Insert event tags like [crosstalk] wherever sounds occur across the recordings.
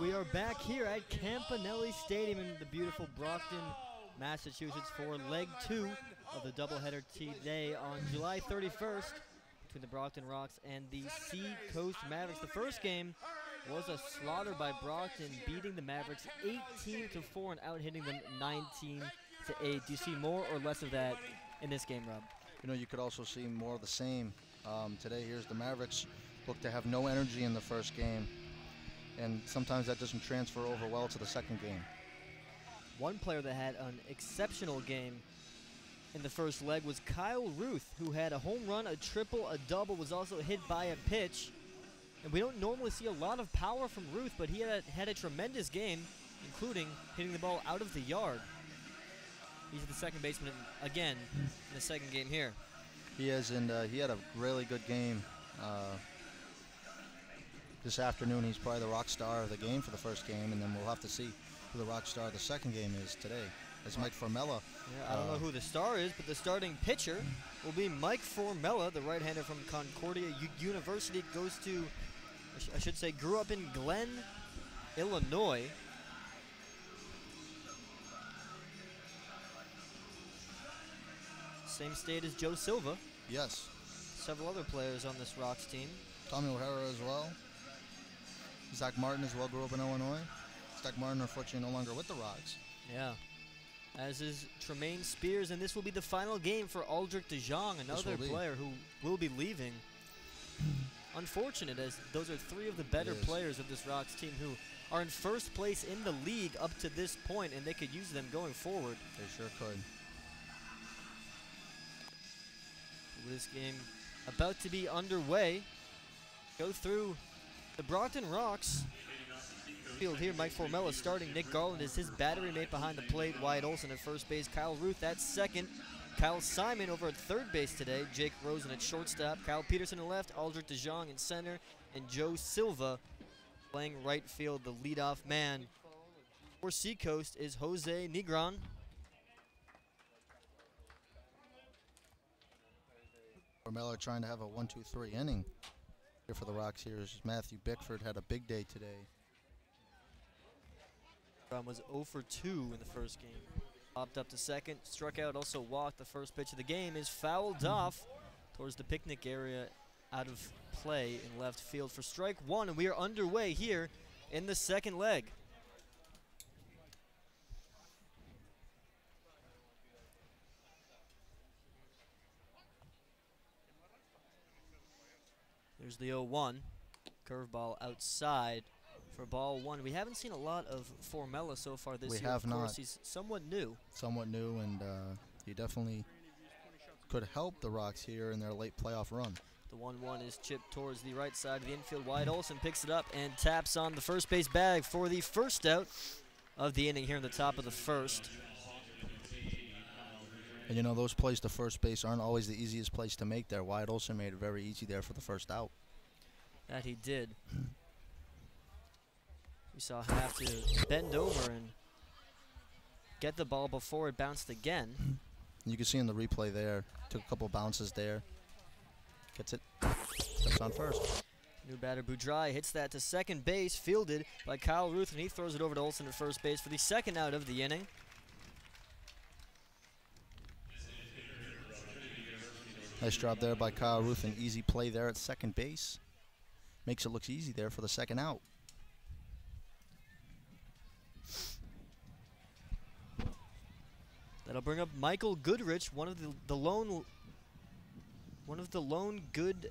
we are back here at Campanelli Stadium in the beautiful Brockton, Massachusetts for leg two of the doubleheader today on July 31st between the Brockton Rox and the Sea Coast Mavericks. The first game was a slaughter by Brockton, beating the Mavericks 18 to 4 and out hitting them 19 to 8. Do you see more or less of that in this game, Rob? You know, you could also see more of the same. Um, today, here's the Mavericks look to have no energy in the first game, and sometimes that doesn't transfer over well to the second game. One player that had an exceptional game in the first leg was Kyle Ruth, who had a home run, a triple, a double, was also hit by a pitch. And we don't normally see a lot of power from Ruth, but he had a, had a tremendous game, including hitting the ball out of the yard. He's the second baseman again in the second game here. He is, and uh, he had a really good game. Uh, this afternoon, he's probably the rock star of the game for the first game, and then we'll have to see who the rock star of the second game is today. As Mike Formella. Yeah, I don't uh, know who the star is, but the starting pitcher will be Mike Formella, the right-hander from Concordia U University. Goes to, I, sh I should say, grew up in Glen, Illinois. Same state as Joe Silva. Yes. Several other players on this Rox team. Tommy O'Hara as well. Zach Martin as well grew up in Illinois. Zach Martin, unfortunately, no longer with the Rox. Yeah. As is Tremaine Spears, and this will be the final game for Aldrich DeJong, another player who will be leaving. Unfortunate, as those are three of the better players of this Rox team who are in first place in the league up to this point, and they could use them going forward. They sure could. This game about to be underway. Go through the Brockton Rox field here. Mike Formella starting. Nick Garland is his battery mate behind the plate. Wyatt Olson at first base. Kyle Ruth at second. Kyle Simon over at third base today. Jake Rosen at shortstop. Kyle Peterson in left. Aldrich DeJong in center. And Joe Silva playing right field, the leadoff man. For Seacoast is Jose Negron. Formella trying to have a 1-2-3 inning for the Rox here is Matthew Bickford had a big day today. Was 0 for 2 in the first game. Popped up to second, struck out, also walked. The first pitch of the game is fouled off towards the picnic area out of play in left field for strike one, and we are underway here in the second leg. There's the 0-1. Curveball outside for ball one. We haven't seen a lot of Formella so far this we year. We have of not. He's somewhat new. Somewhat new, and uh, he definitely could help the Rox here in their late playoff run. The 1-1 is chipped towards the right side of the infield. Wyatt Olson picks it up and taps on the first base bag for the first out of the inning here in the top of the first. And you know, those plays to first base aren't always the easiest place to make there. Wyatt Olson made it very easy there for the first out. That he did. we saw him have to bend over and get the ball before it bounced again. You can see in the replay there, took a couple bounces there. Gets it, steps on first. New batter Boudry hits that to second base, fielded by Kyle Ruth, and he throws it over to Olson at first base for the second out of the inning. Nice job there by Kyle Ruth. An easy play there at second base. Makes it look easy there for the second out. That'll bring up Michael Goodrich, one of the, the lone one of the lone good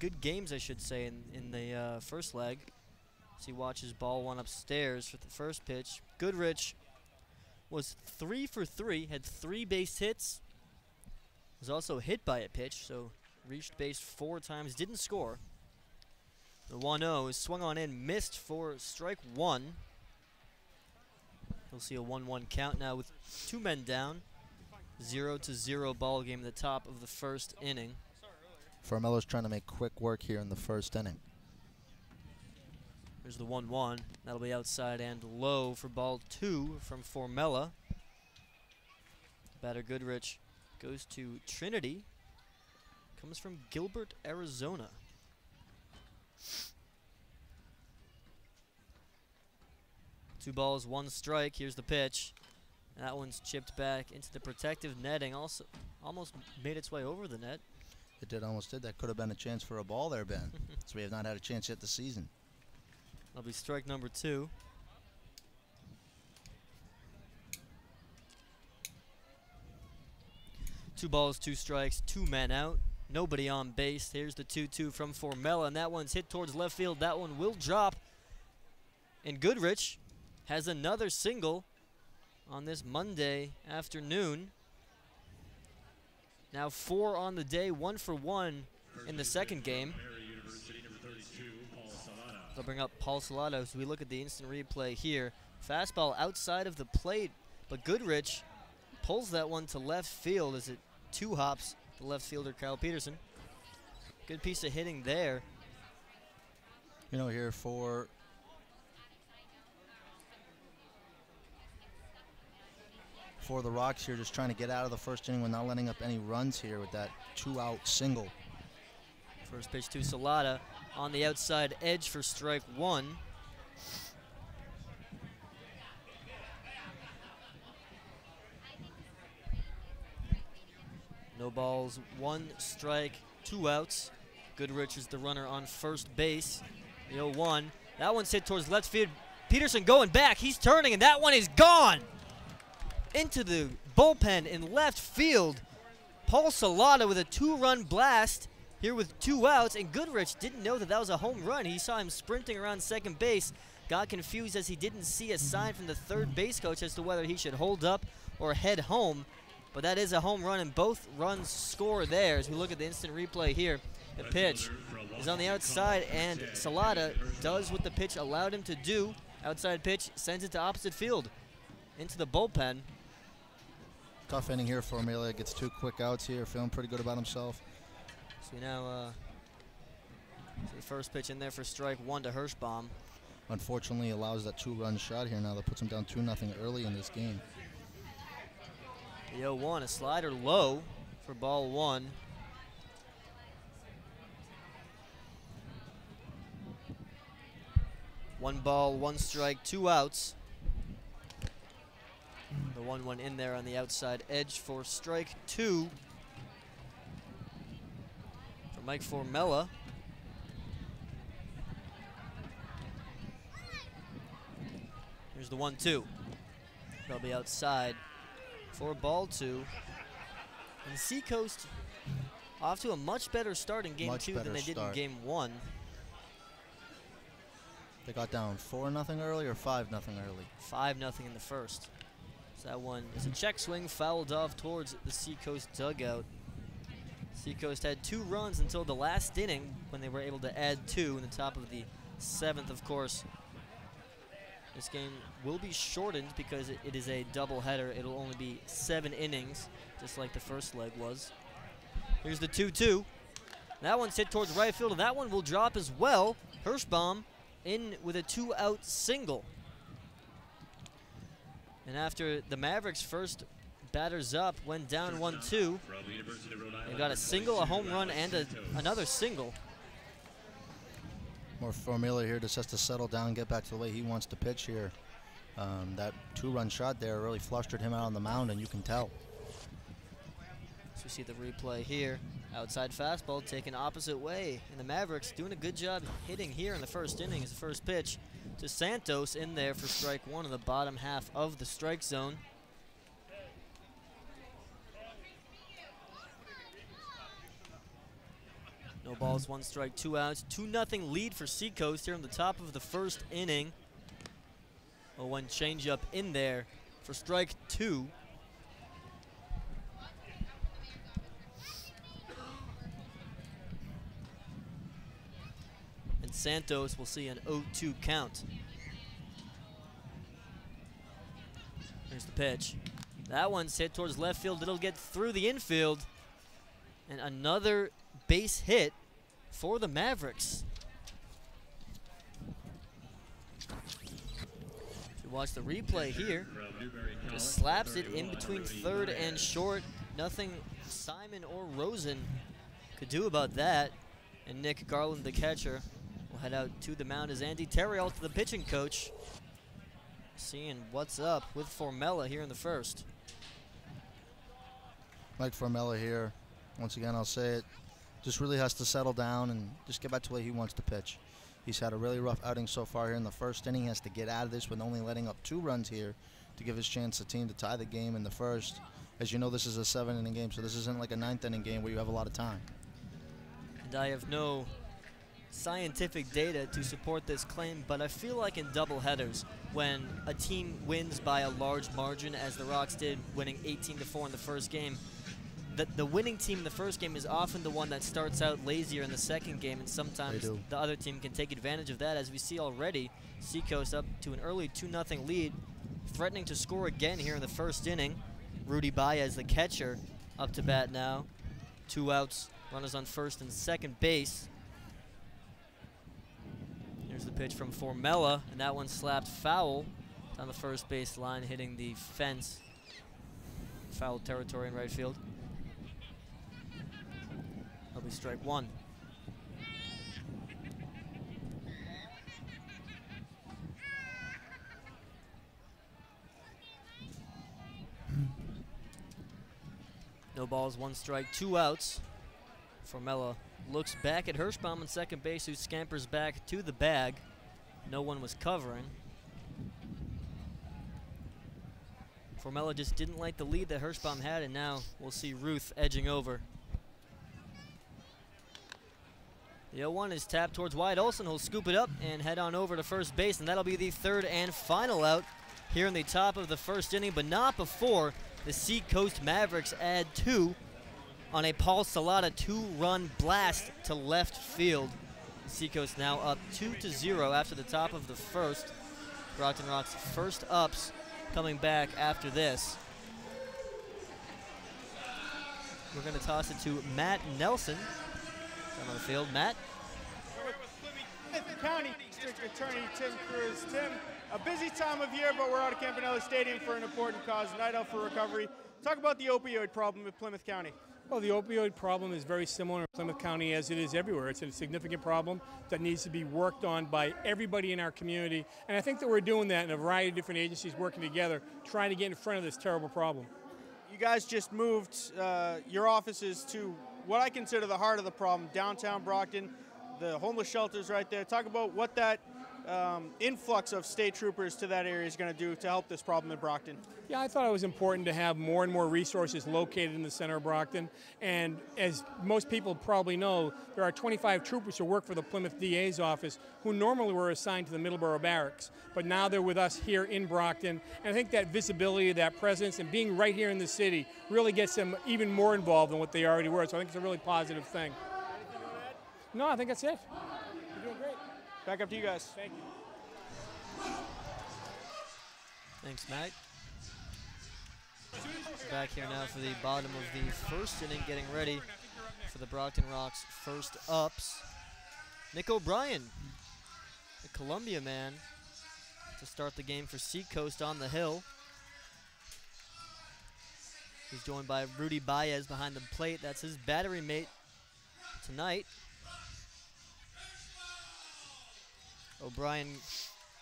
good games I should say in, in the uh, first leg. As he watches ball one upstairs for the first pitch. Goodrich was three for three, had three base hits, was also hit by a pitch, so reached base four times, didn't score. The 1-0 is swung on in, missed for strike one. We'll see a 1-1 count now with two men down. 0 to 0 ball game at the top of the first inning. Formella's trying to make quick work here in the first inning. There's the 1-1. That'll be outside and low for ball two from Formella. Batter Goodrich goes to Trinity. Comes from Gilbert, Arizona. Two balls, one strike. Here's the pitch. That one's chipped back into the protective netting. Also, almost made its way over the net. It did almost did. That could have been a chance for a ball there, Ben. [laughs] so we have not had a chance yet this season. That'll be strike number two. Two balls, two strikes, two men out. Nobody on base. Here's the 2-2 from Formella, and that one's hit towards left field. That one will drop. And Goodrich has another single on this Monday afternoon. Now four on the day, one for one in the second game. They'll bring up Paul Salado as we look at the instant replay here. Fastball outside of the plate, but Goodrich pulls that one to left field as it two hops the left fielder Kyle Peterson. Good piece of hitting there. You know, here for for the Rox here, just trying to get out of the first inning without letting up any runs here with that two-out single. First pitch to Salada on the outside edge for strike one. No balls, one strike, two outs. Goodrich is the runner on first base. The 0-1. That one's hit towards left field. Peterson going back. He's turning, and that one is gone. Into the bullpen in left field. Paul Salada with a two-run blast here with two outs, and Goodrich didn't know that that was a home run. He saw him sprinting around second base, got confused as he didn't see a sign from the third base coach as to whether he should hold up or head home. But that is a home run, and both runs score there. As we look at the instant replay here, the pitch is on the outside, and Salada does what the pitch allowed him to do. Outside pitch sends it to opposite field into the bullpen. Tough inning here for Amelia. Gets two quick outs here, feeling pretty good about himself. So now, uh, see the first pitch in there for strike one to Hirschbaum. Unfortunately, allows that two-run shot here now that puts him down 2 nothing early in this game. The 0-1, a slider low for ball one. One ball, one strike, two outs. The 1-1 in there on the outside edge for strike two. For Mike Formella. Here's the 1-2. They'll be outside for ball two. And Seacoast off to a much better start in game Much two than they did in game one. They got down 4 nothing early or 5 nothing early. 5 nothing in the first. So that one is a check swing fouled off towards the Seacoast dugout. Seacoast had two runs until the last inning when they were able to add two in the top of the seventh, of course. This game will be shortened because it, it is a doubleheader. It'll only be seven innings, just like the first leg was. Here's the 2-2. That one's hit towards right field, and that one will drop as well. Hirschbaum in with a two-out single. And after the Mavericks' first batters up went down 1-2, they got a single, a home run, and a, another single. More Formella here just has to settle down, get back to the way he wants to pitch here. Um, that two-run shot there really flustered him out on the mound, and you can tell. So we see the replay here. Outside fastball taken opposite way. And the Mavericks doing a good job hitting here in the first inning as the first pitch to Santos in there for strike one in the bottom half of the strike zone. No balls, one strike, two outs. 2 nothing lead for Seacoast here in the top of the first inning. A one changeup in there for strike two. And Santos will see an 0-2 count. Here's the pitch. That one's hit towards left field. It'll get through the infield. And another base hit for the Mavericks. If you watch the replay here, just slaps it in between third and short. Nothing Simon or Rosen could do about that. And Nick Garland, the catcher, will head out to the mound as Andy Terrill to the pitching coach. seeing what's up with Formella here in the first. Mike Formella here. Once again, I'll say it. Just really has to settle down and just get back to the way he wants to pitch. He's had a really rough outing so far here in the first inning. He has to get out of this with only letting up two runs here to give his chance the team to tie the game in the first. As you know, this is a seven inning game, so this isn't like a ninth inning game where you have a lot of time. And I have no scientific data to support this claim, but I feel like in double headers, when a team wins by a large margin, as the Rox did, winning 18 to 4 in the first game, the, the winning team in the first game is often the one that starts out lazier in the second game, and sometimes the other team can take advantage of that, as we see already. Seacoast up to an early 2-0 lead, threatening to score again here in the first inning. Rudy Baez, the catcher, up to bat now. Two outs, runners on first and second base. Here's the pitch from Formella, and that one slapped foul down the first base line, hitting the fence. Foul territory in right field. That'll be strike one. [clears throat] No balls, one strike, two outs. Formella looks back at Hirschbaum on second base, who scampers back to the bag. No one was covering. Formella just didn't like the lead that Hirschbaum had, and now we'll see Ruth edging over. The 0-1 is tapped towards wide. Olson will scoop it up and head on over to first base, and that'll be the third and final out here in the top of the first inning, but not before the Seacoast Mavericks add two on a Paul Salata two-run blast to left field. Seacoast now up 2 to 0 after the top of the first. Brockton Rox first ups coming back after this. We're going to toss it to Matt Nelson down on the field. Matt? County District Attorney Tim Cruz. Tim, a busy time of year, but we're out at Campanelli Stadium for an important cause, Night Out for Recovery. Talk about the opioid problem in Plymouth County. Well, the opioid problem is very similar in Plymouth County as it is everywhere. It's a significant problem that needs to be worked on by everybody in our community. And I think that we're doing that in a variety of different agencies working together, trying to get in front of this terrible problem. You guys just moved uh, your offices to what I consider the heart of the problem, downtown Brockton, the homeless shelters right there. Talk about what that um, influx of state troopers to that area is going to do to help this problem in Brockton? Yeah, I thought it was important to have more and more resources located in the center of Brockton. And as most people probably know, there are 25 troopers who work for the Plymouth DA's office who normally were assigned to the Middleborough Barracks. But now they're with us here in Brockton. And I think that visibility, that presence, and being right here in the city really gets them even more involved than what they already were. So I think it's a really positive thing. No, I think that's it. You're doing great. Back up to you guys. Thank you. Thanks, Matt. Back here now for the bottom of the first inning, getting ready for the Brockton Rox first ups. Nick O'Brien, the Columbia man, to start the game for Seacoast on the hill. He's joined by Rudy Baez behind the plate. That's his battery mate tonight. O'Brien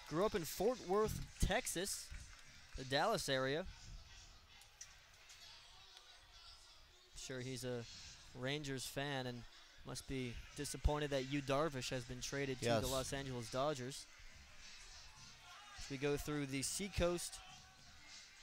grew up in Fort Worth, Texas, the Dallas area. Sure, he's a Rangers fan and must be disappointed that Yu Darvish has been traded Yes. to the Los Angeles Dodgers. As we go through the Seacoast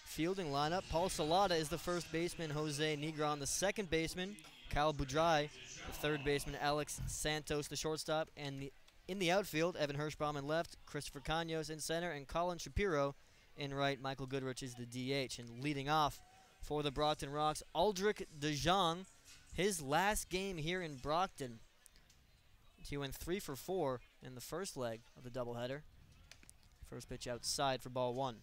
fielding lineup, Paul Salata is the first baseman, Jose Negron the second baseman, Kyle Boudry the third baseman, Alex Santos the shortstop, and the in the outfield, Evan Hirschbaum in left, Christopher Canos in center, and Colin Shapiro in right. Michael Goodrich is the DH. And leading off for the Brockton Rox, Aldrich DeJong, his last game here in Brockton. He went three for four in the first leg of the doubleheader. First pitch outside for ball one.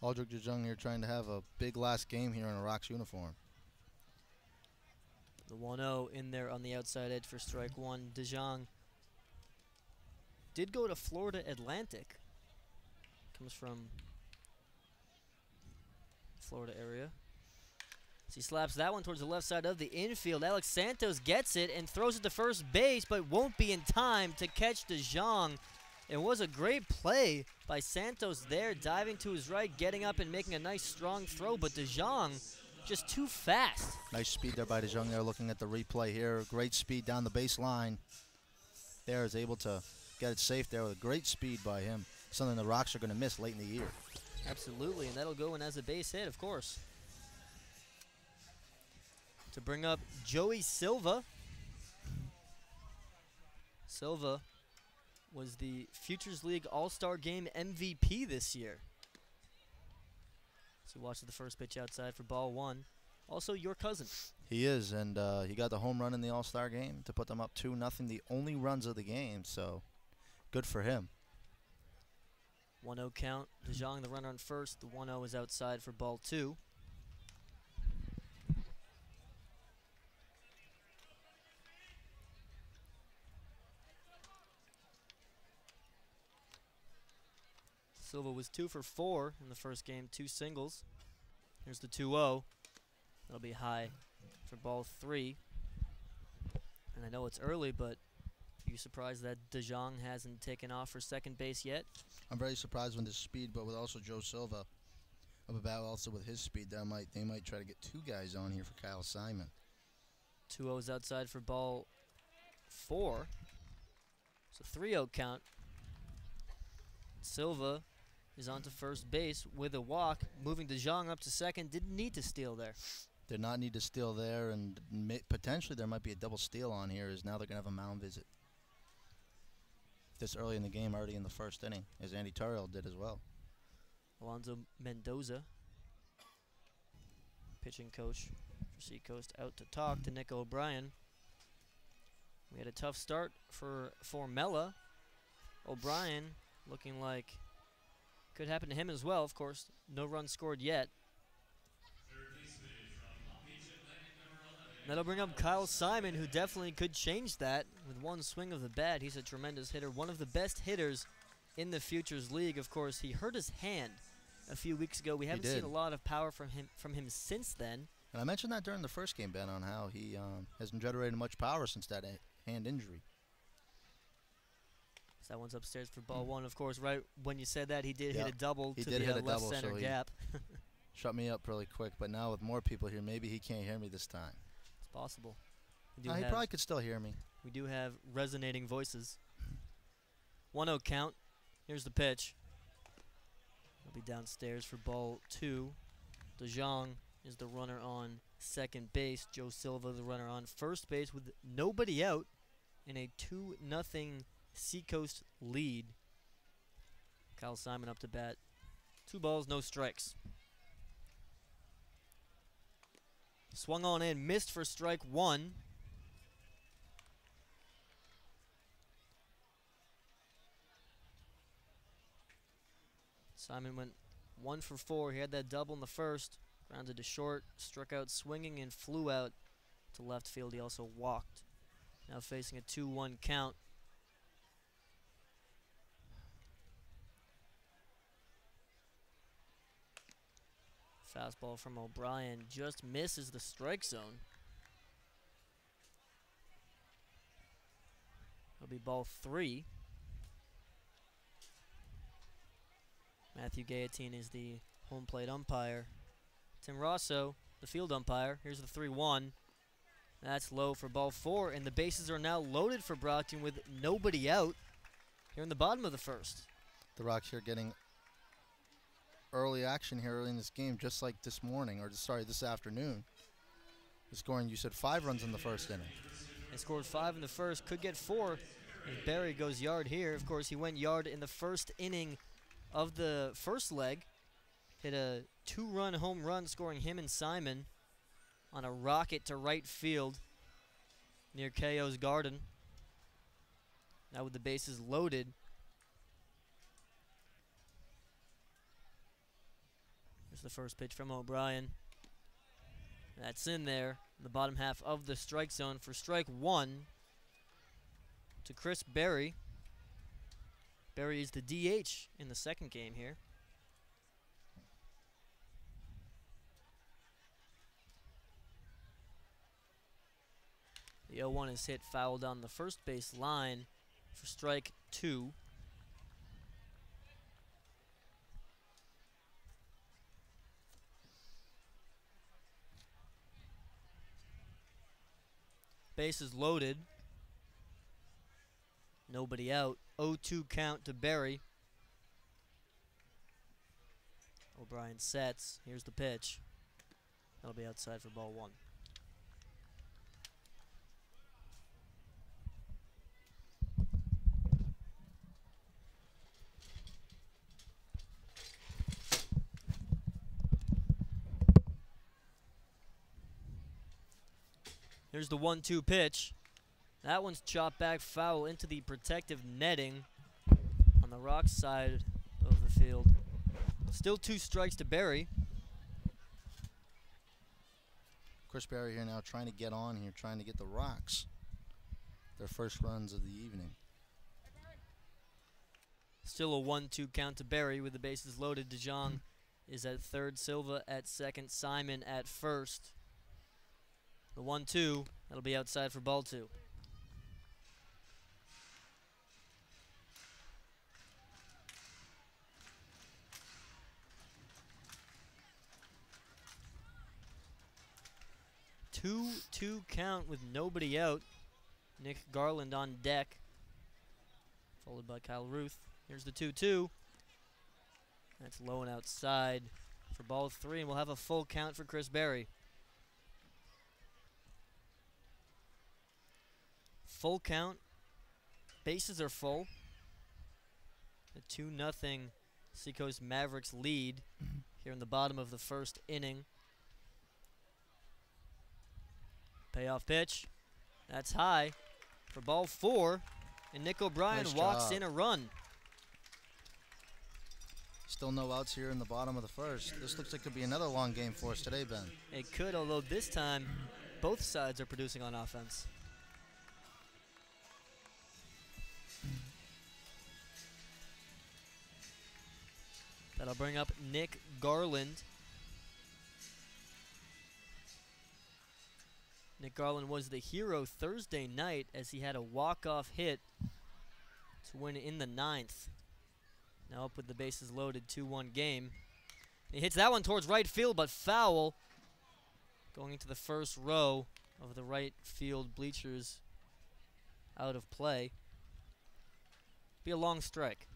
Aldrich DeJong here trying to have a big last game here in a Rox uniform. The 1 0 in there on the outside edge for strike mm-hmm. one. DeJong did go to Florida Atlantic. Comes from Florida area. So he slaps that one towards the left side of the infield. Alex Santos gets it and throws it to first base, but won't be in time to catch DeJong It was a great play by Santos there, diving to his right, getting up and making a nice strong throw, but DeJong just too fast. Nice speed there by DeJong there, looking at the replay here. Great speed down the baseline. There is able to get it safe there with a great speed by him. Something the Rox are going to miss late in the year. Absolutely, and that'll go in as a base hit, of course. To bring up Joey Silva. Silva was the Futures League All-Star Game MVP this year. So watch the first pitch outside for ball one. Also your cousin. He is, and uh, he got the home run in the All-Star game to put them up 2 nothing, the only runs of the game, so good for him. 1-0 count. DeJong, the runner on first. The 1-0 is outside for ball two. Silva was two for four in the first game, two singles. Here's the 2-0. That'll be high for ball three. And I know it's early, but are you surprised that DeJong hasn't taken off for second base yet? I'm very surprised with his speed, but with also Joe Silva up about also with his speed, that might they might try to get two guys on here for Kyle Simon. 2 O's outside for ball four. So 3 0 count. Silva is on to first base with a walk, moving DeJong up to second. Didn't need to steal there. Did not need to steal there, and potentially there might be a double steal on here. Is now they're gonna have a mound visit this early in the game, already in the first inning, as Andy Turrell did as well. Alonzo Mendoza, pitching coach for Seacoast, out to talk to Nick O'Brien. We had a tough start for Formella. O'Brien looking like could happen to him as well. Of course, no run scored yet. That'll bring up Kyle Simon, who definitely could change that with one swing of the bat. He's a tremendous hitter, one of the best hitters in the Futures League. Of course, he hurt his hand a few weeks ago. We haven't seen a lot of power from him from him since then. And I mentioned that during the first game, Ben, on how he um, hasn't generated much power since that hand injury. So that one's upstairs for ball one. Of course, right when you said that, he did hit a double he to did the uh, a left double, center so gap. [laughs] Shut me up really quick, but now with more people here, maybe he can't hear me this time. it's possible. No, he probably could still hear me. We do have resonating voices. 1 0 count. Here's the pitch. He'll be downstairs for ball two. DeJong is the runner on second base. Joe Silva, the runner on first base, with nobody out in a 2 0 Seacoast lead. Kyle Simon up to bat. Two balls, no strikes. Swung on in, missed for strike one. Simon went one for four. He had that double in the first, grounded to short, struck out swinging, and flew out to left field. He also walked. Now facing a 2 1 count. Fastball from O'Brien just misses the strike zone. It'll be ball three. Matthew Gayatine is the home plate umpire. Tim Rosso, the field umpire. Here's the 3 1. That's low for ball four, and the bases are now loaded for Brockton with nobody out here in the bottom of the first. The Rox here getting early action here in this game, just like this morning, or sorry, this afternoon. Scoring, you said five runs in the first inning. They scored five in the first, could get four. As Barry goes yard here. Of course, he went yard in the first inning of the first leg. Hit a two run home run, scoring him and Simon on a rocket to right field near KO's garden. Now with the bases loaded. Here's the first pitch from O'Brien. That's in there, in the bottom half of the strike zone for strike one to Chris Berry. Berry is the DH in the second game here. The 0 1 is hit foul down the first base line for strike two. Bases loaded. Nobody out. 0-2 count to Barry. O'Brien sets. Here's the pitch. That'll be outside for ball one. Here's the one-two pitch. That one's chopped back foul into the protective netting on the rock side of the field. Still two strikes to Barry. Chris Barry here now trying to get on here, trying to get the Rox their first runs of the evening. Still a 1-2 count to Barry with the bases loaded. DeJong is at third, Silva at second, Simon at first. The 1-2, that'll be outside for ball two. Two two count with nobody out. Nick Garland on deck. Followed by Kyle Ruth. Here's the 2 2. That's low and outside for ball three, and we'll have a full count for Chris Barry. Full count. Bases are full. A 2 nothing Seacoast Mavericks lead here in the bottom of the first inning. Payoff pitch. That's high for ball four. And Nick O'Brien Nice walks job. in a run. Still no outs here in the bottom of the first. This looks like it could be another long game for us today, Ben. It could, although this time both sides are producing on offense. That'll bring up Nick Garland. Nick Garland was the hero Thursday night as he had a walk-off hit to win in the ninth. Now up with the bases loaded, 2-1 game. He hits that one towards right field, but foul. Going into the first row of the right field bleachers out of play. Be a long strike.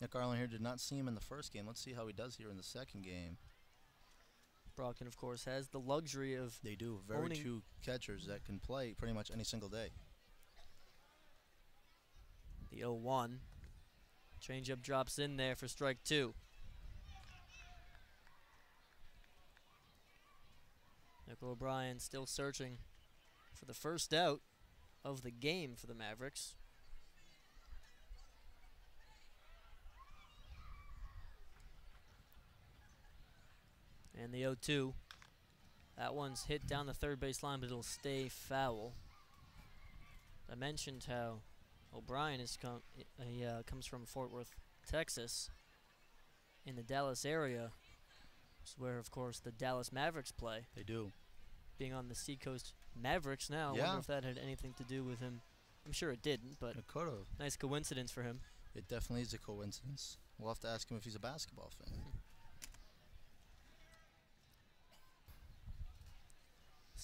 Nick Garland here did not see him in the first game. Let's see how he does here in the second game. Brockton, of course, has the luxury of They do very few catchers that can play pretty much any single day. the 0-1. Changeup drops in there for strike two. Nick O'Brien still searching for the first out of the game for the Mavericks. And the 0-2. That one's hit down the third base line, but it'll stay foul. I mentioned how O'Brien is com- he uh, comes from Fort Worth, Texas, in the Dallas area, is where, of course, the Dallas Mavericks play. They do. Being on the Seacoast Mavericks now, I wonder if that had anything to do with him. I'm sure it didn't, but It could have. nice coincidence for him. It definitely is a coincidence. We'll have to ask him if he's a basketball fan.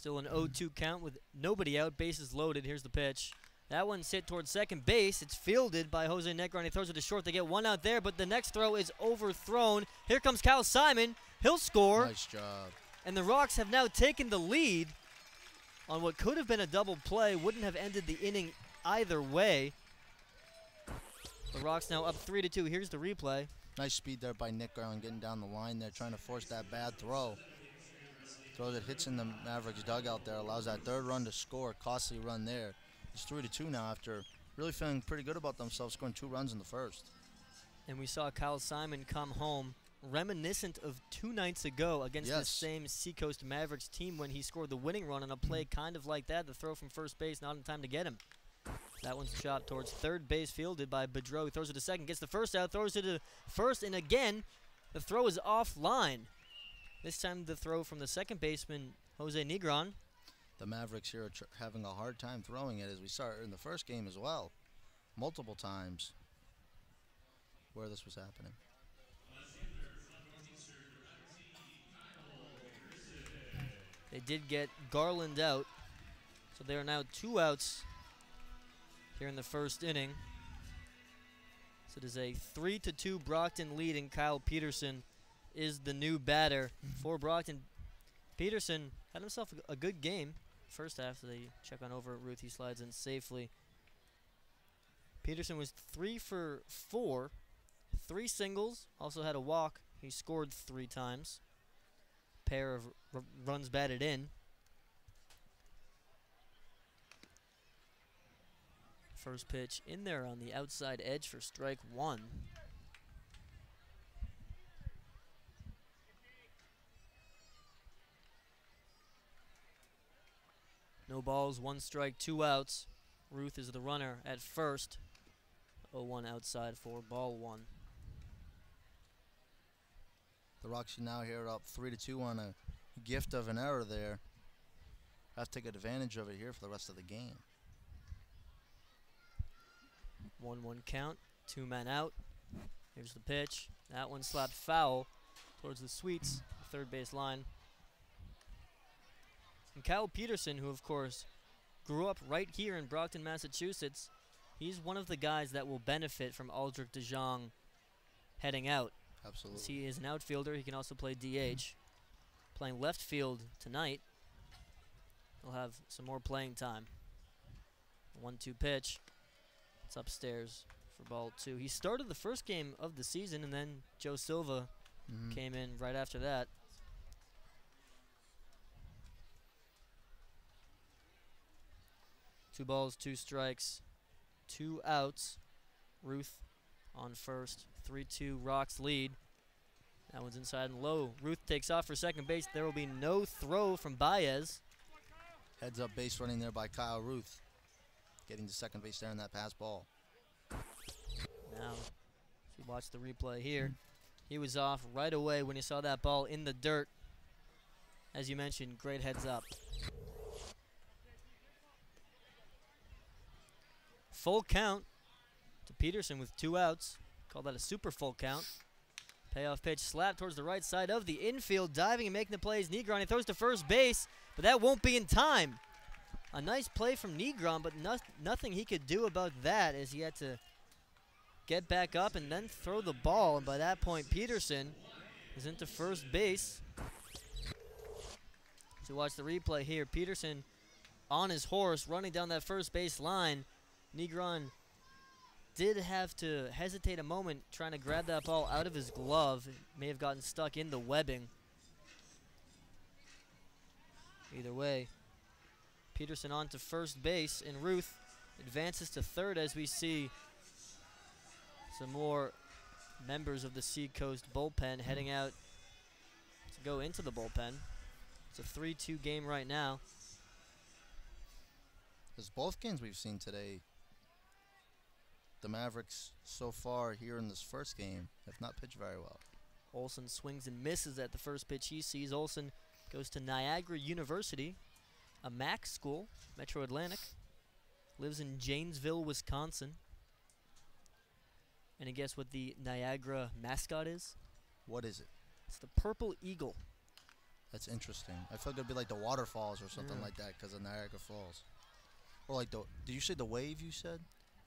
Still an 0-2 count with nobody out, bases loaded. Here's the pitch. That one's hit towards second base. It's fielded by Jose Negron. He throws it to short. They get one out there, but the next throw is overthrown. Here comes Kyle Simon. He'll score. Nice job. And the Rox have now taken the lead on what could have been a double play. Wouldn't have ended the inning either way. The Rox now up 3 to 2. Here's the replay. Nice speed there by Nick Garland getting down the line there, trying to force that bad throw. Throw that hits in the Mavericks dugout there, allows that third run to score. Costly run there. It's three to two now after really feeling pretty good about themselves, scoring two runs in the first. And we saw Kyle Simon come home reminiscent of two nights ago against the Yes. same Seacoast Mavericks team when he scored the winning run on a play kind of like that. The throw from first base, not in time to get him. That one's shot towards third base, fielded by Bedreau. He throws it to second, gets the first out, throws it to first, and again, the throw is offline. This time, the throw from the second baseman, Jose Negron. The Mavericks here are having a hard time throwing it as we saw in the first game as well, multiple times where this was happening. They did get Garland out, so they are now two outs here in the first inning. So it is a three to two Brockton lead, and Kyle Peterson is the new batter for Brockton. Peterson had himself a, good game first half. They check on over Ruth. He slides in safely. Peterson was three for four, three singles. Also had a walk. He scored three times. Pair of runs batted in. First pitch in there on the outside edge for strike one. No balls, one strike, two outs. Ruth is the runner at first. 0-1 outside for ball one. The Rox now here up three to two on a gift of an error there. Have to take advantage of it here for the rest of the game. 1-1 count, two men out. Here's the pitch. That one slapped foul towards the Suites, third base line. And Kyle Peterson, who of course grew up right here in Brockton, Massachusetts, he's one of the guys that will benefit from Aldrich DeJong heading out. Absolutely. He is an outfielder, he can also play DH. Playing left field tonight. He'll have some more playing time. One two pitch. It's upstairs for ball two. He started the first game of the season and then Joe Silva Mhm. came in right after that. Two balls, two strikes, two outs. Ruth on first. 3 2 Rox lead. That one's inside and low. Ruth takes off for second base. There will be no throw from Baez. Heads up base running there by Kyle Ruth. Getting to second base there in that pass ball. Now, if you watch the replay here, he was off right away when he saw that ball in the dirt. As you mentioned, great heads up. Full count to Peterson with two outs. Call that a super full count. Payoff pitch slap towards the right side of the infield, diving and making the plays. Negron, he throws to first base, but that won't be in time. A nice play from Negron, but no- nothing he could do about that as he had to get back up and then throw the ball. And by that point, Peterson is into first base. So watch the replay here. Peterson on his horse, running down that first base line. Negron did have to hesitate a moment trying to grab that ball out of his glove. It may have gotten stuck in the webbing. Either way, Peterson on to first base, and Ruth advances to third as we see some more members of the Seacoast bullpen heading out to go into the bullpen. It's a 3 2 game right now. As both games we've seen today, the Mavericks so far here in this first game have not pitched very well. Olson swings and misses at the first pitch he sees. Olson goes to Niagara University, a MAC school, Metro Atlantic. Lives in Janesville, Wisconsin. Any guess what the Niagara mascot is? What is it? It's the Purple Eagle. That's interesting. I feel like it'd be like the waterfalls or something Yeah. like that because of Niagara Falls. Or like the, did you say the wave you said?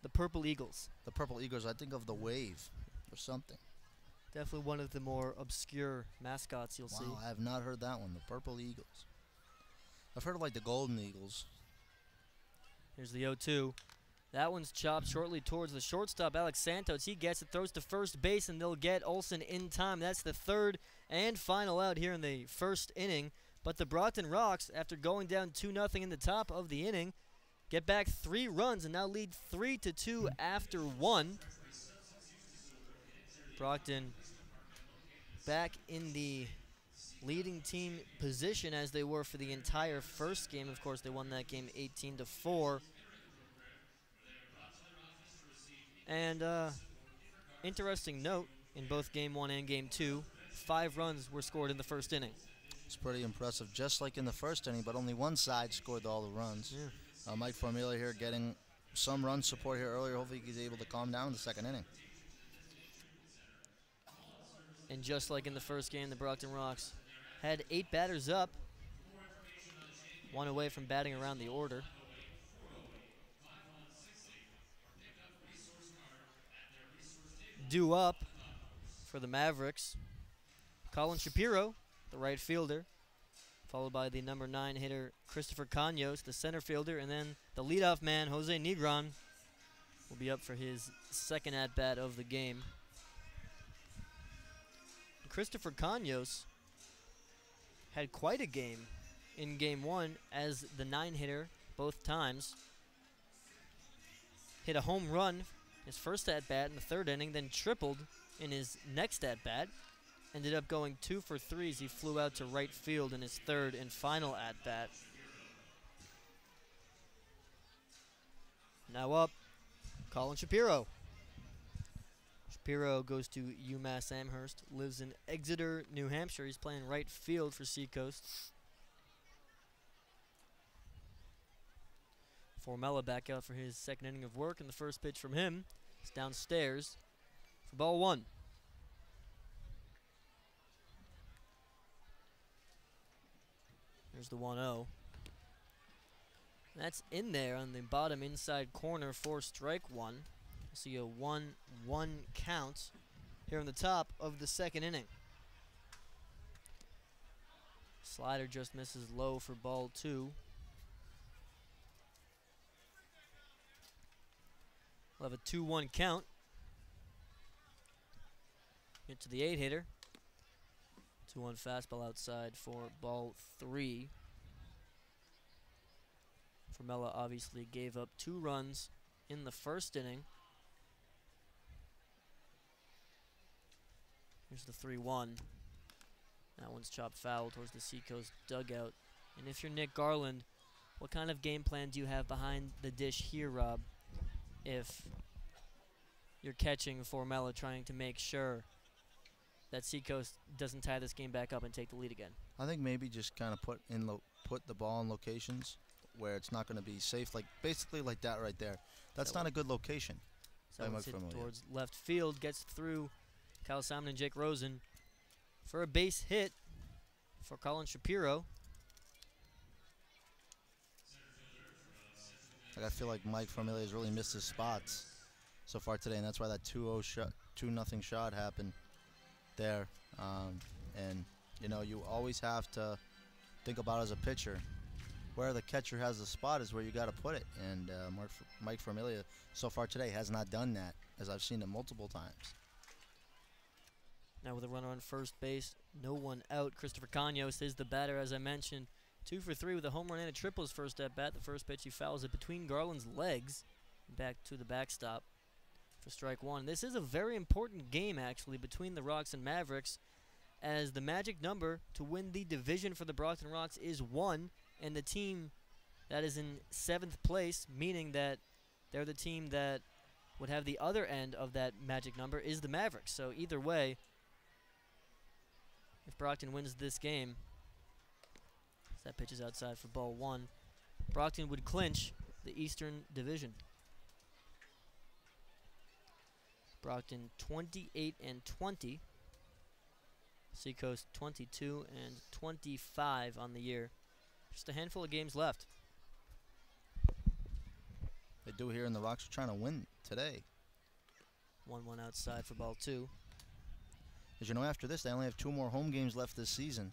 The Purple Eagles. The Purple Eagles, I think of the wave or something. Definitely one of the more obscure mascots you'll wow, see. I have not heard that one. The Purple Eagles. I've heard of like the Golden Eagles. Here's the 0 2. That one's chopped shortly towards the shortstop, Alex Santos. He gets it, throws to first base, and they'll get Olson in time. That's the third and final out here in the first inning. But the Brockton Rox, after going down 2 0 in the top of the inning, get back three runs and now lead 3 to 2 after one. Brockton back in the leading team position as they were for the entire first game. Of course, they won that game 18 to 4. And uh, interesting note in both game one and game two, five runs were scored in the first inning. It's pretty impressive, just like in the first inning, but only one side scored all the runs. Yeah. Uh, Mike Formella here getting some run support here earlier. Hopefully he's able to calm down in the second inning. And just like in the first game, the Brockton Rox had eight batters up. one away from batting around the order. Due up for the Mavericks. Colin Shapiro, the right fielder, followed by the number nine hitter Christopher Canos, the center fielder, and then the leadoff man Jose Negron will be up for his second at bat of the game. Christopher Canos had quite a game in game one as the nine hitter both times. Hit a home run his first at bat in the third inning, then tripled in his next at bat. Ended up going two for three as he flew out to right field in his third and final at bat. Now up, Colin Shapiro. Shapiro goes to UMass Amherst, lives in Exeter, New Hampshire. He's playing right field for Seacoast. Formella back out for his second inning of work, and the first pitch from him is downstairs for ball one. There's the 1 0. That's in there on the bottom inside corner for strike one. See a 1 1 count here on the top of the second inning. Slider just misses low for ball two. We'll have a 2 1 count. Into the eight hitter. 2 1 fastball outside for ball three. Formella obviously gave up two runs in the first inning. Here's the 3 1. That one's chopped foul towards the Seacoast dugout. And if you're Nick Garland, what kind of game plan do you have behind the dish here, Rob? If you're catching Formella trying to make sure that Seacoast doesn't tie this game back up and take the lead again. I think maybe just kind of put in put the ball in locations where it's not going to be safe, like basically like that right there. That's That not a good location. So Mike hit towards left field, gets through Kyle Simon and Jake Rosen for a base hit for Colin Shapiro. Like I feel like Mike Formella has really missed his spots so far today, and that's why that 2-0 shot, two nothing shot happened there. Um, and you know, you always have to think about as a pitcher where the catcher has the spot is where you got to put it. And uh, Mark, Mike Formella so far today has not done that, as I've seen it multiple times. Now with a runner on first base, no one out. Christopher Canos is the batter, as I mentioned. Two for three with a home run and a triple his first at bat. The first pitch he fouls it between Garland's legs, back to the backstop for strike one. This is a very important game actually between the Rox and Mavericks, as the magic number to win the division for the Brockton Rox is one, and the team that is in seventh place, meaning that they're the team that would have the other end of that magic number, is the Mavericks. So either way, if Brockton wins this game, that pitch is outside for ball one, Brockton would clinch the Eastern Division. Brockton 28 and 20. Seacoast 22 and 25 on the year. Just a handful of games left. They do here, and the Rox are trying to win today. 1 1 outside for ball two. As you know, after this, they only have two more home games left this season,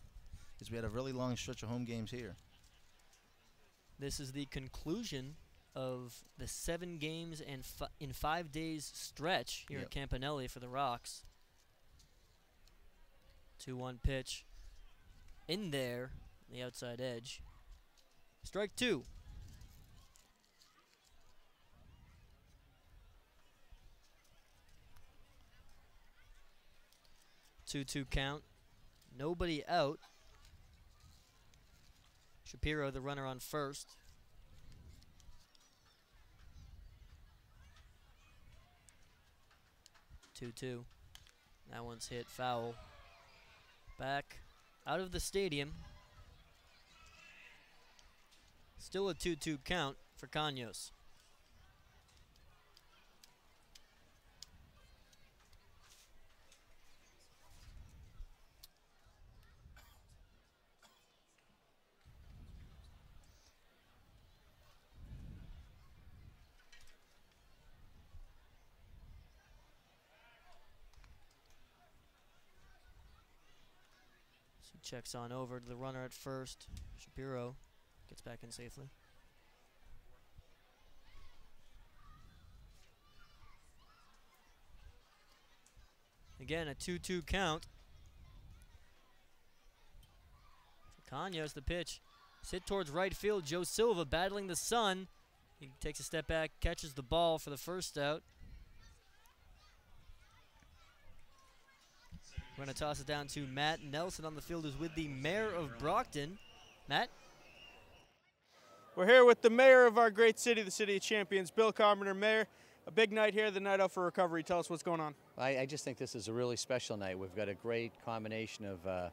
because we had a really long stretch of home games here. This is the conclusion of the seven games and fi- in five days stretch here Yep. at Campanelli for the Rox. 2 1 pitch. In there, the outside edge. Strike two. Two two count. Nobody out. Shapiro, the runner on first. Two two. That one's hit foul. Back out of the stadium. Still a 2 2 count for Canos. Checks on over to the runner at first. Shapiro gets back in safely. Again, a 2 2 count. Canos the pitch. Sit towards right field. Joe Silva battling the sun. He takes a step back, catches the ball for the first out. We're going to toss it down to Matt Nelson on the field, who's with the mayor of Brockton. Matt? We're here with the mayor of our great city, the city of champions, Bill Carpenter. Mayor, a big night here, the night out for recovery. Tell us what's going on. I, I just think this is a really special night. We've got a great combination of uh,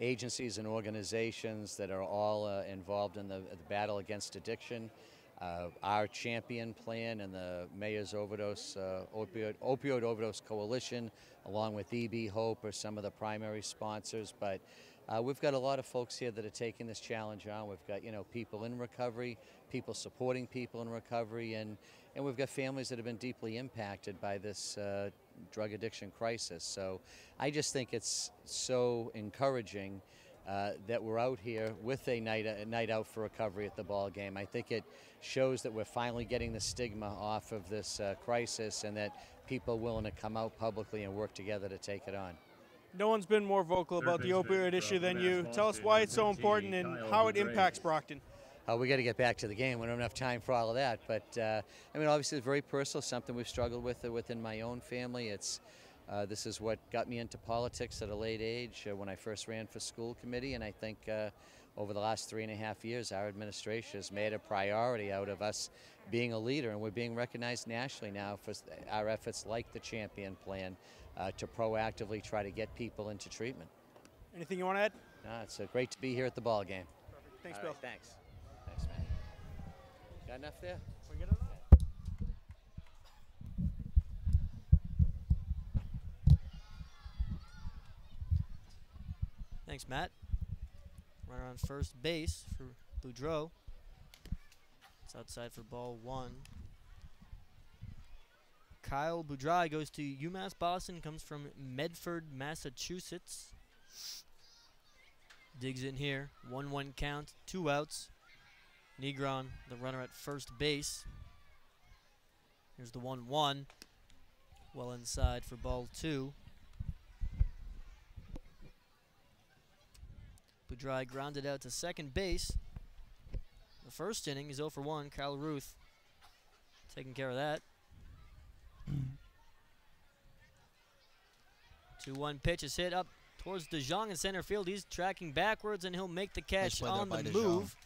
agencies and organizations that are all uh, involved in the, the, battle against addiction. Uh, our champion plan and the Mayor's Overdose uh, Opioid, Opioid Overdose Coalition, along with EB Hope, are some of the primary sponsors. But uh, we've got a lot of folks here that are taking this challenge on. We've got you know people in recovery, people supporting people in recovery, and and we've got families that have been deeply impacted by this uh, drug addiction crisis. So I just think it's so encouraging uh, that we're out here with a night, a night out for recovery at the ball game. I think it shows that we're finally getting the stigma off of this uh, crisis and that people are willing to come out publicly and work together to take it on. No one's been more vocal about the opioid issue than you. Tell us why it's so important and how it impacts Brockton. Uh, we got to get back to the game. We don't have enough time for all of that. But uh, I mean, obviously, it's very personal. Something we've struggled with within my own family. It's uh, this is what got me into politics at a late age uh, when I first ran for school committee, and I think uh, over the last three and a half years, our administration has made a priority out of us being a leader, and we're being recognized nationally now for our efforts like the Champion Plan uh, to proactively try to get people into treatment. Anything you want to add? No, it's great to be here at the ball game. Perfect. Thanks, All Bill. right, thanks. Thanks, man. Got enough there? We get enough? Thanks, Matt. Runner on first base for Boudreau. It's outside for ball one. Kyle Boudreau goes to UMass Boston, comes from Medford, Massachusetts. Digs in here. 1 1 count, two outs. Negron, the runner at first base. Here's the 1 1. Well inside for ball two. Boudreau grounded out to second base. The first inning is 0 for 1. Kyle Ruth taking care of that. 2 1 pitch is hit up towards DeJong in center field. He's tracking backwards and he'll make the catch on the DeJong. move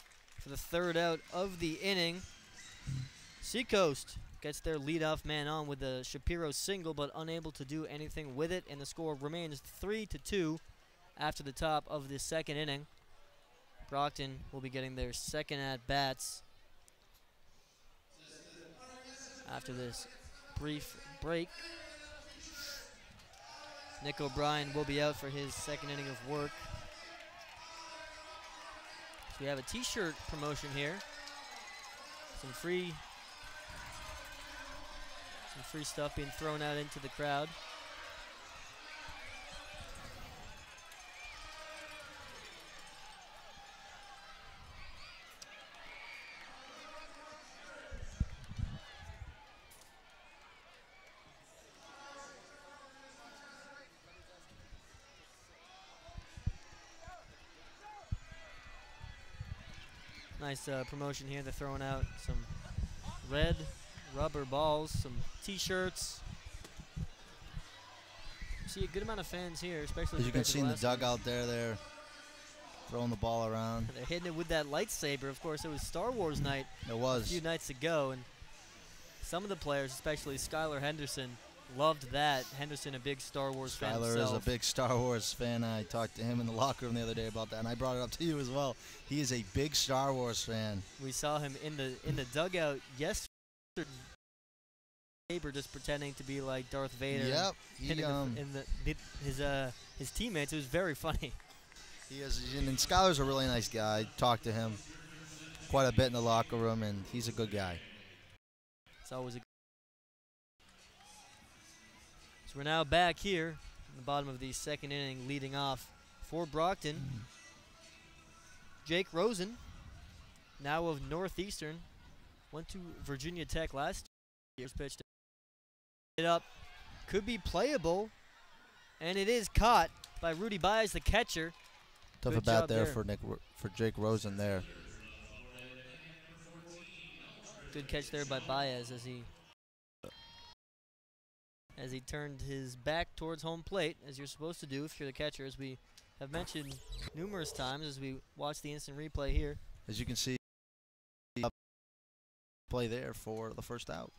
for the third out of the inning. Seacoast gets their leadoff man on with the Shapiro single, but unable to do anything with it, and the score remains 3 to 2 after the top of the second inning. Brockton will be getting their second at bats after this brief break. Nick O'Brien will be out for his second inning of work. So we have a t-shirt promotion here. Some free some free stuff being thrown out into the crowd. Nice uh, promotion here. They're throwing out some red rubber balls, some T-shirts. See a good amount of fans here, especially As you can see in the dugout there, they're throwing the ball around. They're hitting it with that lightsaber. Of course, it was Star Wars night It was a few nights ago, and some of the players, especially Skylar Henderson, loved that. Henderson, a big Star Wars fan Skyler is a big Star Wars fan. I talked to him in the locker room the other day about that, and I brought it up to you as well. He is a big Star Wars fan. We saw him in the in the dugout yesterday. Saber just pretending to be like Darth Vader. Yep. He um in the, the his uh his teammates. It was very funny. [laughs] he is and and Skyler's a really nice guy. I talked to him quite a bit in the locker room, and he's a good guy. It's always a. So we're now back here in the bottom of the second inning, leading off for Brockton. Jake Rosen, now of Northeastern, went to Virginia Tech last year's pitched It up, could be playable, and it is caught by Rudy Baez, the catcher. Tough Good job there, there. for Nick for Jake Rosen there. Good catch there by Baez as he as he turned his back towards home plate, as you're supposed to do if you're the catcher, as we have mentioned numerous times as we watch the instant replay here. As you can see, play there for the first out.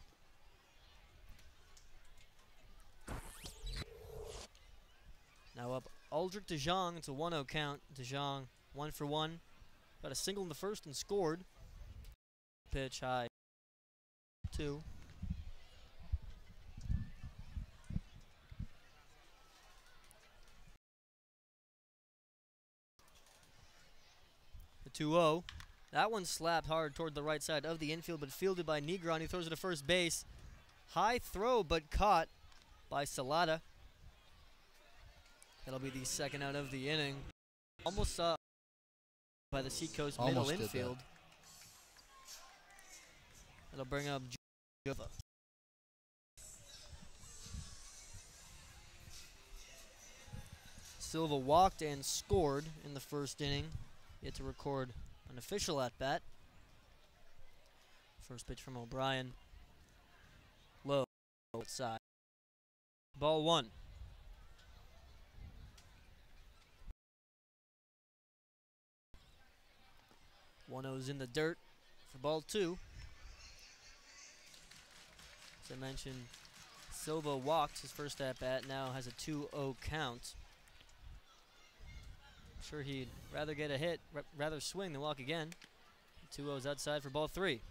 Now up Aldrich DeJong. It's a 1 0 count. DeJong, one for one. Got a single in the first and scored. Pitch high. Two. The 2 0. That one slapped hard toward the right side of the infield, but fielded by Negron. He throws it to first base. High throw, but caught by Salata. That'll be the second out of the inning. Almost saw by the Seacoast middle Almost that. infield. That'll bring up Jova. Silva walked and scored in the first inning. Yet to record an official at bat. First pitch from O'Brien. Low outside. Ball one. One oh O's in the dirt for ball two. As I mentioned, Silva walked his first at bat, now has a 2 0 count. Sure, he'd rather get a hit, ra- rather swing than walk again. 2 O's outside for ball three.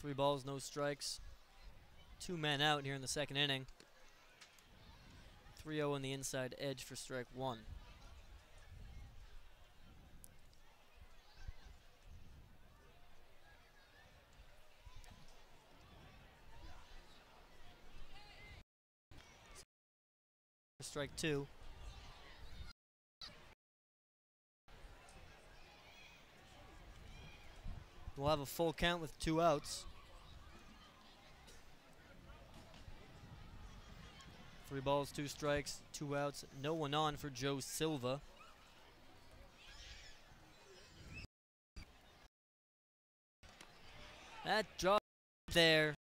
Three balls, no strikes. Two men out here in the second inning. 3 0 on the inside edge for strike one. Strike two. We'll have a full count with two outs. Three balls, two strikes, two outs, no one on for Joe Silva. That drop there.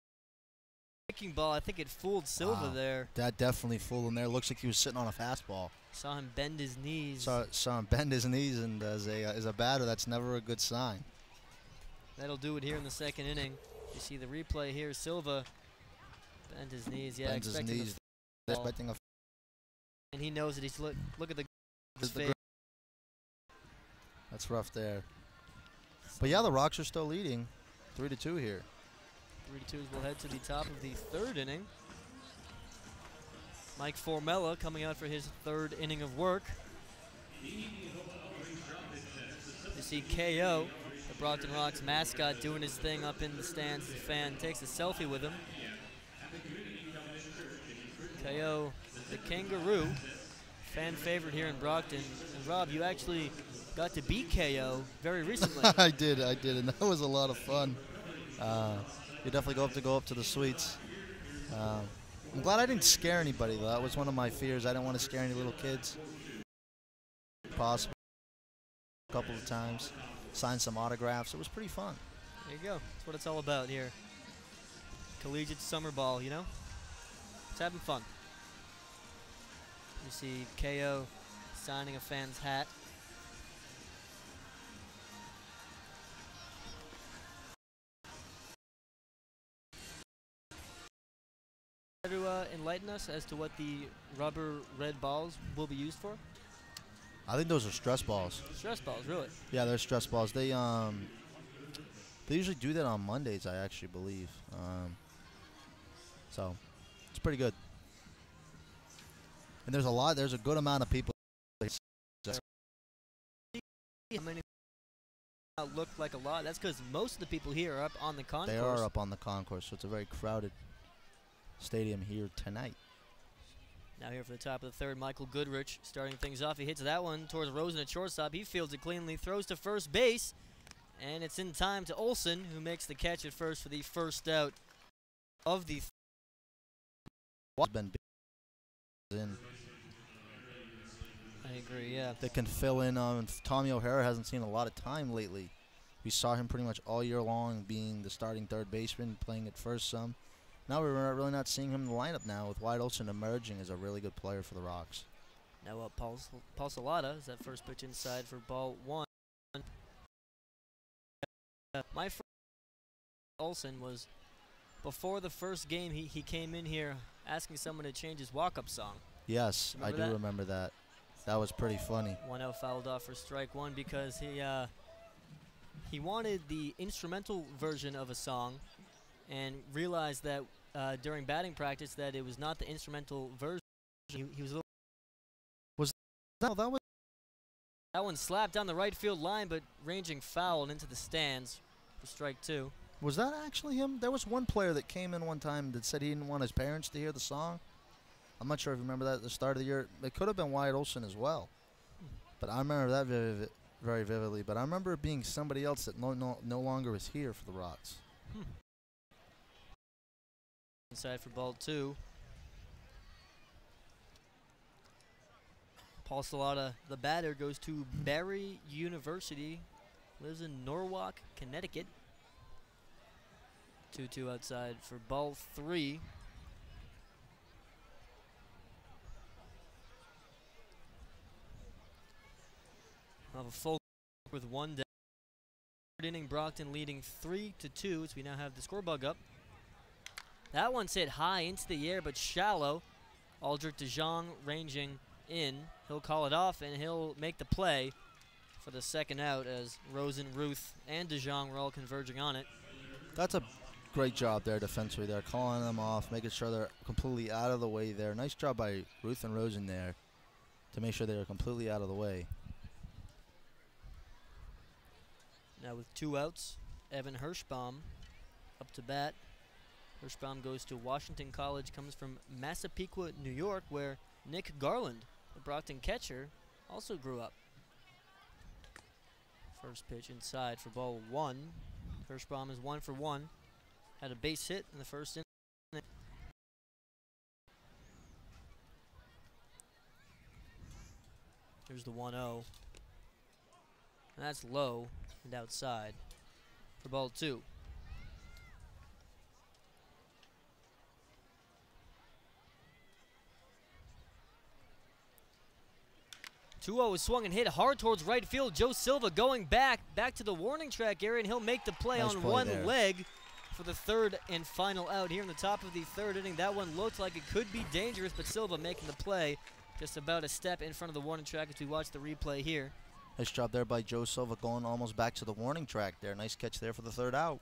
Kicking ball, I think it fooled Silva Wow. there. That definitely fooled him there. Looks like he was sitting on a fastball. Saw him bend his knees. Saw, saw him bend his knees, and uh, as a uh, as a batter, that's never a good sign. That'll do it here in the second inning. You see the replay here. Silva bent his knees. Yeah, Bends his expecting the knees. Expecting a and he knows that he's look. Look at the his the face. That's rough there. But yeah, the Rox are still leading, three to two here. Three to twos will head to the top of the third inning. Mike Formella coming out for his third inning of work. You see KO, the Brockton Rox mascot, doing his thing up in the stands. The fan takes a selfie with him. KO, the kangaroo, fan favorite here in Brockton. And Rob, you actually got to beat KO very recently. [laughs] I did, I did, and that was a lot of fun. Uh, you definitely go up to go up to the suites. Um, I'm glad I didn't scare anybody though. That was one of my fears. I didn't want to scare any little kids. Possible. A couple of times. Signed some autographs. It was pretty fun. There you go. That's what it's all about here. Collegiate summer ball, you know? It's having fun. You see KO signing a fan's hat. Enlighten us as to what the rubber red balls will be used for? I think those are stress balls. Stress balls, really. Yeah, they're stress balls. They um they usually do that on Mondays, I actually believe. Um, so it's pretty good. And there's a lot. There's a good amount of people. How many look like a lot. That's because most of the people here are up on the concourse. They are up on the concourse, so it's a very crowded stadium here tonight. Now here for the top of the third, Michael Goodrich starting things off. He hits that one towards Rosen at shortstop. He fields it cleanly, throws to first base, and it's in time to Olson, who makes the catch at first for the first out of the. Been in. I agree. Yeah. That can fill in. Um, Tommy O'Hara hasn't seen a lot of time lately. We saw him pretty much all year long being the starting third baseman, playing at first some. Now we're not- really not seeing him in the lineup now, with Wyatt Olson emerging as a really good player for the Rox. Now up, Paul, Paul Salata is that first pitch inside for ball one. My first Olson was before the first game. He he came in here asking someone to change his walk-up song. Yes, I do that? remember that. That was pretty funny. One out fouled off for strike one because he uh, he wanted the instrumental version of a song, and realized that uh, during batting practice that it was not the instrumental version. He, he was a little No, that was That one slapped down the right field line, but ranging foul and into the stands for strike two. was that actually him? There was one player that came in one time that said he didn't want his parents to hear the song. I'm not sure if you remember that at the start of the year. It could have been Wyatt Olson as well, but I remember that vivid, very vividly. But I remember it being somebody else that no, no, no longer is here for the Rox. Inside for ball two. Paul Salata, the batter, goes to Barry University. Lives in Norwalk, Connecticut. 2 2 outside for ball three. We'll have a full with one down. Third inning, Brockton leading 3 to 2 as we now have the score bug up. That one's hit high into the air but shallow. Aldrich DeJong ranging in. He'll call it off and he'll make the play for the second out as Rosen, Ruth, and DeJong were all converging on it. That's a great job there defensively there, calling them off, making sure they're completely out of the way there. Nice job by Ruth and Rosen there to make sure they were completely out of the way. Now with two outs, Evan Hirschbaum up to bat. Hirschbaum goes to Washington College, comes from Massapequa, New York, where Nick Garland, the Brockton catcher, also grew up. First pitch inside for ball one. Hirschbaum is one for one. Had a base hit in the first inning. Here's the 1 0. And that's low and outside for ball two. Two zero is swung and hit hard towards right field. Joe Silva going back, back to the warning track area, and he'll make the play Nice on play one there. leg for the third and final out here in the top of the third inning. That one looked like it could be dangerous, but Silva making the play just about a step in front of the warning track as we watch the replay here. Nice job there by Joe Silva going almost back to the warning track there. Nice catch there for the third out.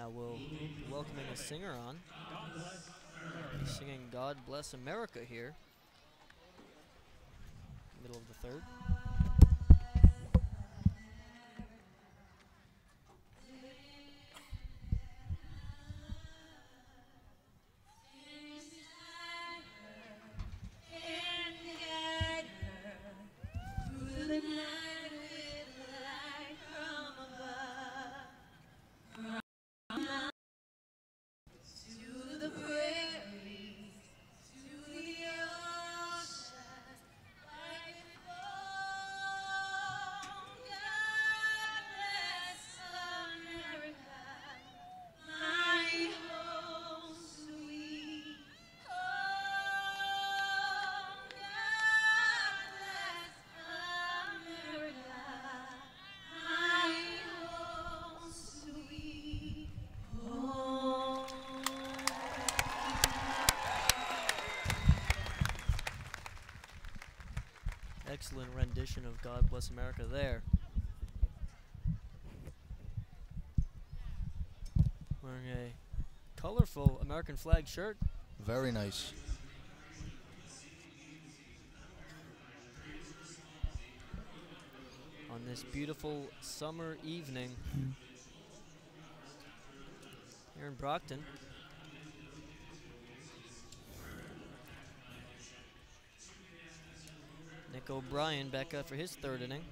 Now we'll be welcoming a singer on. He's singing God Bless America here. Middle of the third. Excellent rendition of God Bless America there. Wearing a colorful American flag shirt. Very nice. on this beautiful summer evening hmm. here in Brockton. O'Brien back up for his third inning.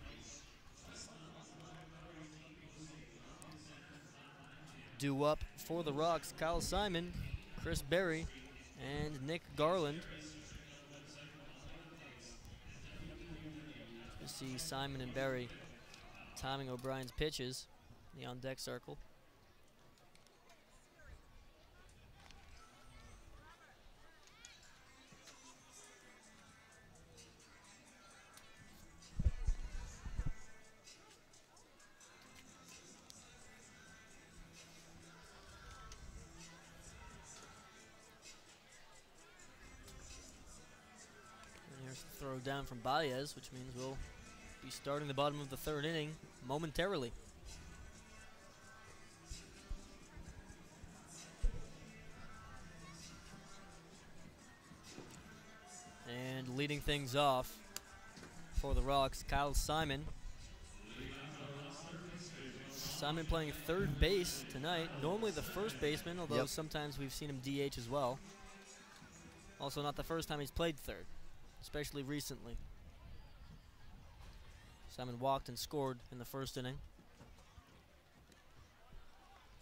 Due up for the Rox, Kyle Simon, Chris Berry, and Nick Garland. You see Simon and Berry timing O'Brien's pitches in the on deck circle. Down from Baez, which means we'll be starting the bottom of the third inning momentarily. And leading things off for the Rox, Kyle Simon. Simon playing third base tonight. Normally the first baseman, although Yep. sometimes we've seen him DH as well. Also, not the first time he's played third, especially recently. Simon walked and scored in the first inning.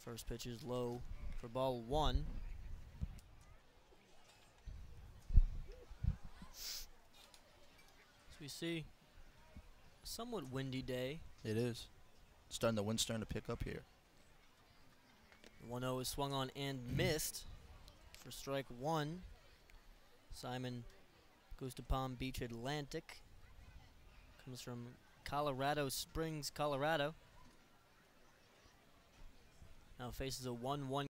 First pitch is low for ball one. As we see somewhat windy day. It is. Starting the wind starting to pick up here. 1 0 is swung on and missed for strike one. Simon goes to Palm Beach Atlantic. Comes from Colorado Springs, Colorado. Now faces a 1 1